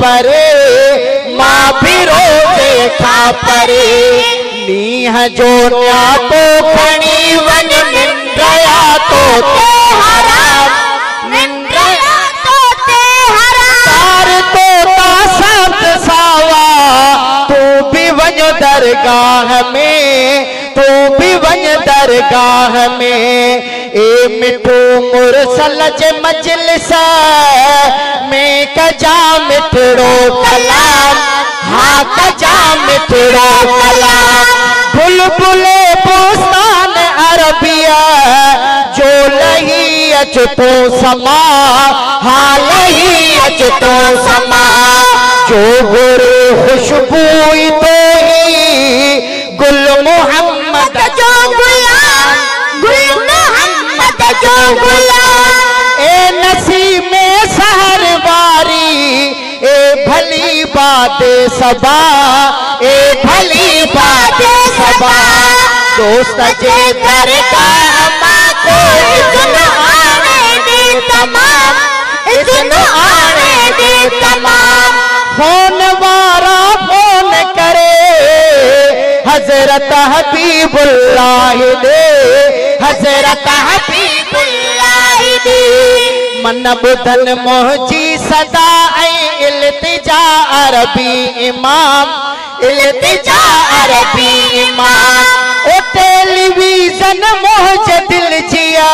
परे माँ भी रोज़े खा परे। नीह जो न्या तो खणी वन गया तो ते हराम मिन गया तो ते हराम शब्द सावा। तू भी वञ दरगाह में तू भी वञ दरगाह में। ए मिठो मुरसल जे मजलिस में कजा मिठड़ो कलाम। हा, कजा मिठड़ो कलाम। बुलबुले पोस्तान अरबिया, जो लही अचतो समा। हा लही अचतो समा। जो गुरु खुशबू तो बात सबा ए भली बात सबा दोस्त जे कर को आने दे तमाम आने दे तमाम फ़ोन वारा फ़ोन करे, हज़रत हबीबुल्लाह दे। हज़रत हबीबुल्लाह दे। मन बुधन मोहजी सदा इल्तिजा अरबी इमाम। इल्तिजा अरबी इमाम। ओ टेलीविज़न मोहज दिल जिया।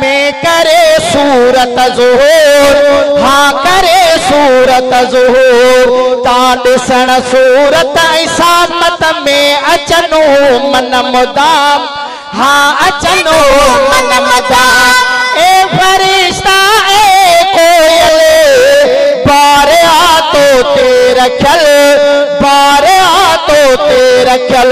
में करे सूरत ज़ुहूर। हाँ करे सूरत ज़ुहूर। ता ॾिसण सूरत ऐं सामत में अचनो मन मुदाम। हाँ अचनो मन मुदाम। ए फरिश्ता तेरा खल बारे तो तेरा खल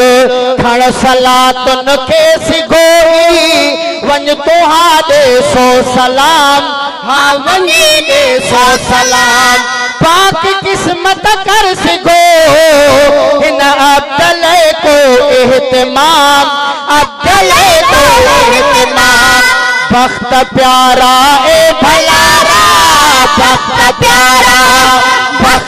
खण सला तुन खे सिगोई वञ तुहा दे सो सलाम हाँ वञी दे सो सलाम। पाक किस्मत कर सिगो हिन अब्दल को एहतमाम अब्दल को एहतमाम बख्त प्यारा ए भलारा बख्त प्यारा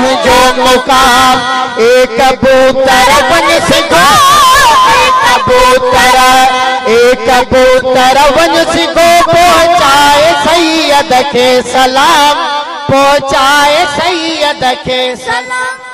मुंहिंजो मुकाम एक कबूतर वन सिखो एक कबूतर एक कबूतर वन सिखो पहुँचाए सैयद के सलाम। पहुँचाए सैयद के सलाम।